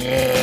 Yeah.